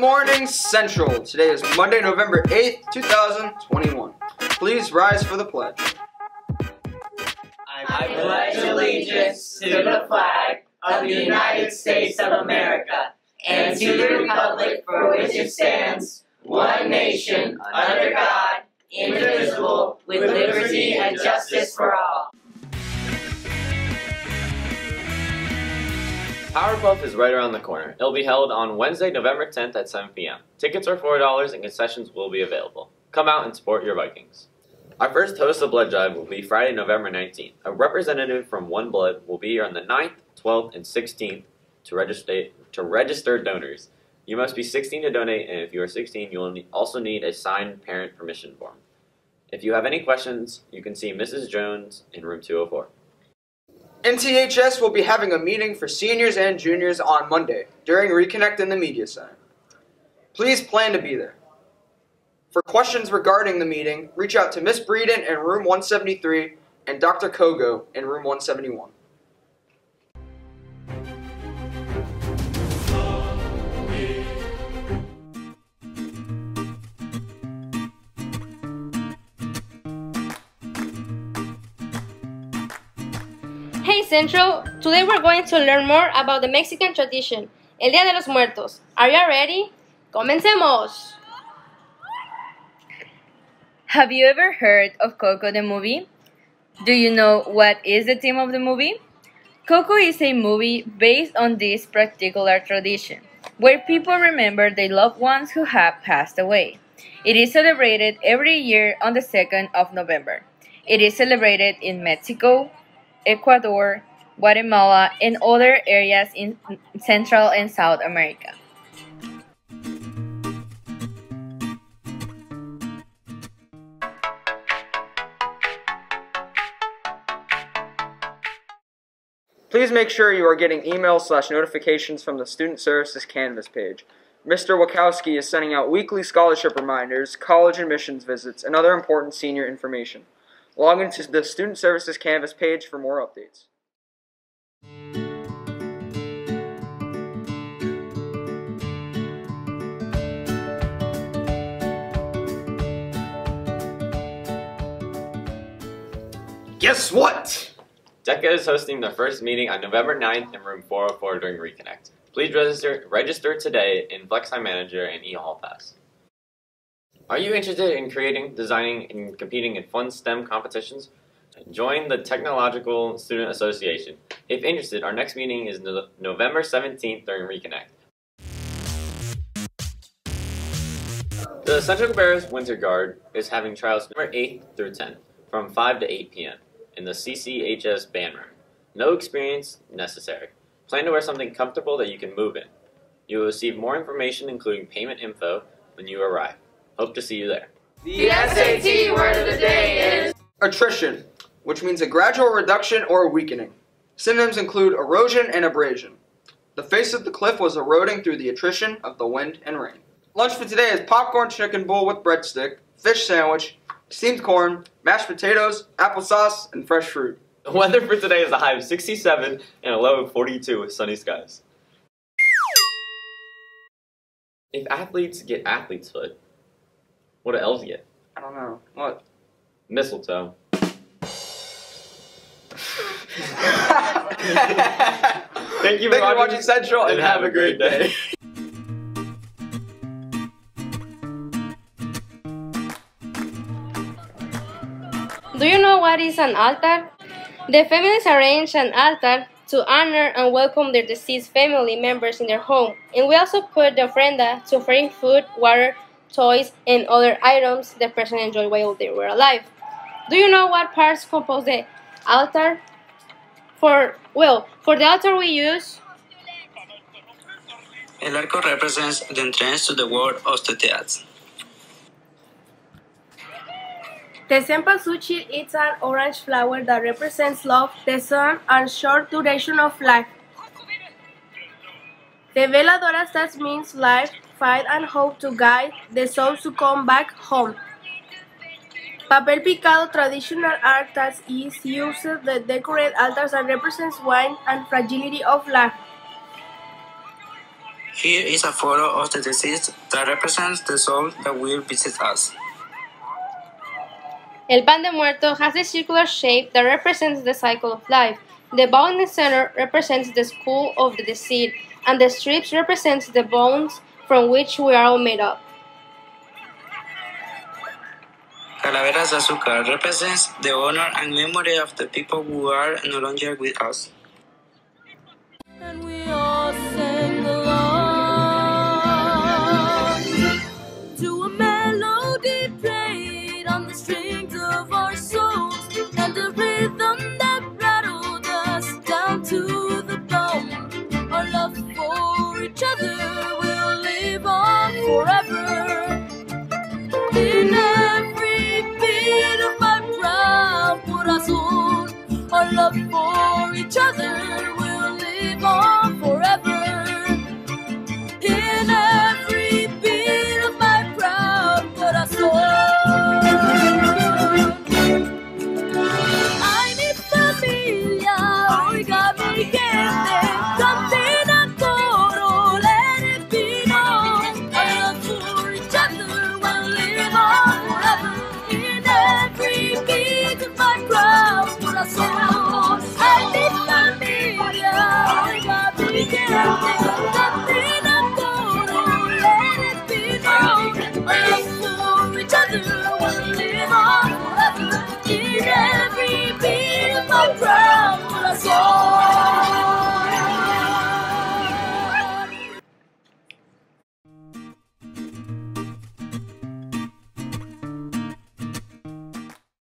Morning Central. Today is Monday, November 8th, 2021. Please rise for the pledge. I pledge allegiance to the flag of the United States of America and to the republic for which it stands, one nation, under God, indivisible, with liberty and justice for all. Powderpuff is right around the corner. It'll be held on Wednesday, November 10th at 7 p.m. Tickets are $4 and concessions will be available. Come out and support your Vikings. Our first host of blood drive will be Friday, November 19th. A representative from One Blood will be here on the 9th, 12th, and 16th to register, to register donors. You must be 16 to donate, and if you are 16, you will also need a signed parent permission form. If you have any questions, you can see Mrs. Jones in room 204. NTHS will be having a meeting for seniors and juniors on Monday during Reconnect in the Media Center. Please plan to be there. For questions regarding the meeting, reach out to Miss Breeden in room 173 and Dr. Kogo in room 171. Central, today we're going to learn more about the Mexican tradition, El Día de los Muertos. Are you ready? Comencemos! Have you ever heard of Coco the movie? Do you know what is the theme of the movie? Coco is a movie based on this particular tradition, where people remember their loved ones who have passed away. It is celebrated every year on the 2nd of November. It is celebrated in Mexico, Ecuador, Guatemala, and other areas in Central and South America. Please make sure you are getting emails slash notifications from the Student Services Canvas page. Mr. Wachowski is sending out weekly scholarship reminders, college admissions visits, and other important senior information. Log into the Student Services Canvas page for more updates. Guess what? DECA is hosting their first meeting on November 9th in room 404 during Reconnect. Please register, register today in FlexTime Manager and eHall Pass. Are you interested in creating, designing, and competing in fun STEM competitions? Join the Technological Student Association. If interested, our next meeting is no November 17th during Reconnect. The Central Cabarrus Winter Guard is having trials November 8th through 10th from 5 to 8 p.m. in the CCHS band room. No experience necessary. Plan to wear something comfortable that you can move in. You will receive more information including payment info when you arrive. Hope to see you there. The SAT word of the day is Attrition, which means a gradual reduction or weakening. Synonyms include erosion and abrasion. The face of the cliff was eroding through the attrition of the wind and rain. Lunch for today is popcorn chicken bowl with breadstick, fish sandwich, steamed corn, mashed potatoes, applesauce, and fresh fruit. The weather for today is a high of 67 and a low of 42 with sunny skies. If athletes get athlete's foot, what do elves get? I don't know. What? Mistletoe. Thank you for Thank watching, watching Central and have a great day. Do you know what is an altar? The families arrange an altar to honor and welcome their deceased family members in their home, and we also put the ofrenda to offering food, water, toys, and other items the person enjoyed while they were alive. Do you know what parts compose the altar? For well, for the altar we use El arco represents the entrance to the world of the theatre. The cempasúchil is an orange flower that represents love, the sun, and short duration of life. The veladora that means life, fight, and hope to guide the souls to come back home. Papel picado, traditional art that is used to decorate altars and represents wine and fragility of life. Here is a photo of the deceased that represents the soul that will visit us. El pan de muerto has a circular shape that represents the cycle of life. The bowl in the center represents the skull of the deceased, and the strips represents the bones from which we are all made up. Calaveras de azúcar represents the honor and memory of the people who are no longer with us.